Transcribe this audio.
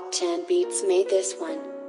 top 10 Beats made this one.